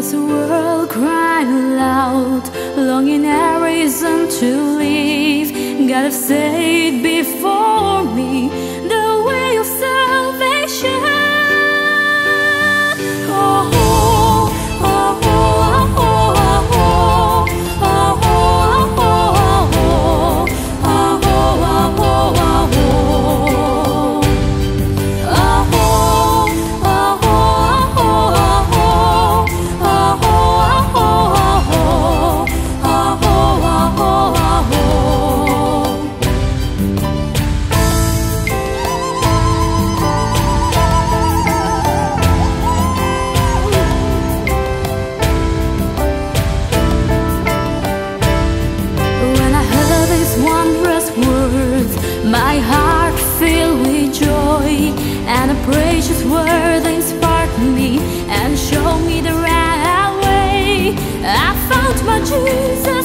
This the world cry loud, longing a reason to live? God have said before me 去